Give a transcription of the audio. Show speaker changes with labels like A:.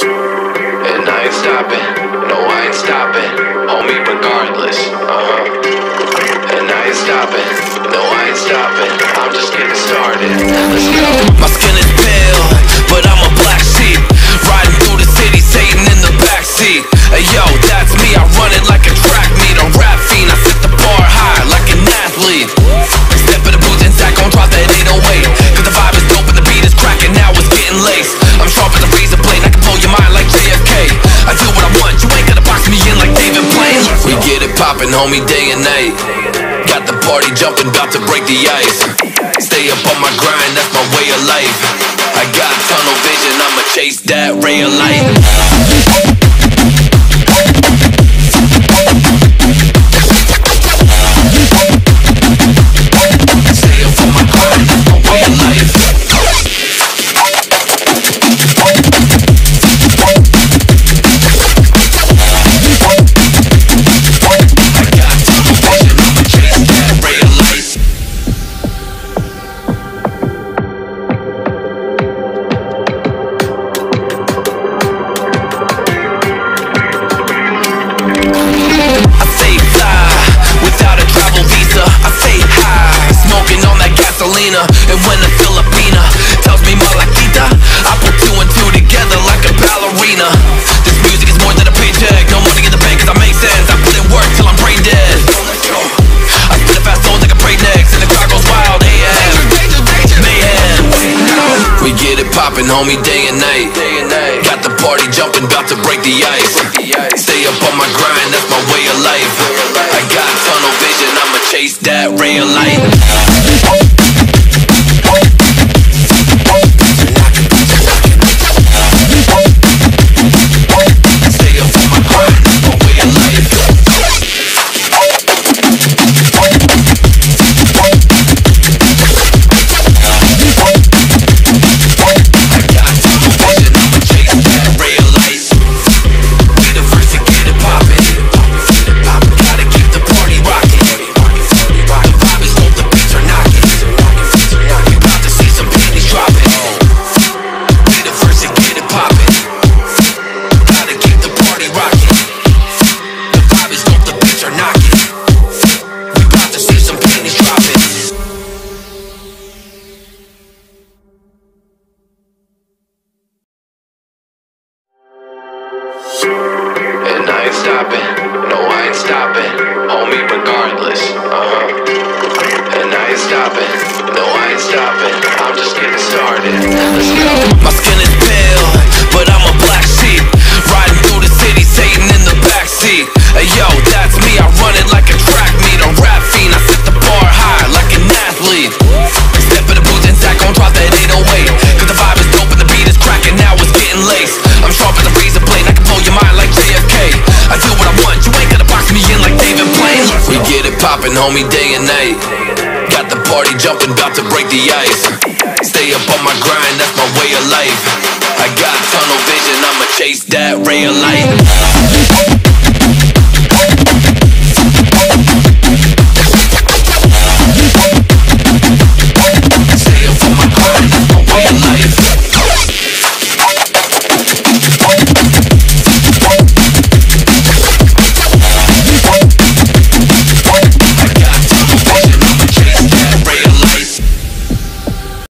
A: And I ain't stopping, no, I ain't stopping, homie, regardless. Uh huh. And I ain't stopping, no, I ain't stopping, I'm just getting started. Let's go.
B: My skin is pale, but I'm a on me day and night. Got the party jumping, about to break the ice. Stay up on my grind, that's my way of life. I got tunnel vision, I'ma chase that ray of light. poppin', homie, day and night. Got the party jumpin', bout to break the ice. Stay up on my grind, that's my way of life.
A: stopping. No, I ain't stopping. Homie, regardless. Uh huh. And I ain't stopping. No, I ain't stopping. I'm just getting started.
B: popping, homie, day and night. Got the party jumping, about to break the ice. Stay up on my grind, that's my way of life. I got tunnel vision, I'ma chase that ray of light.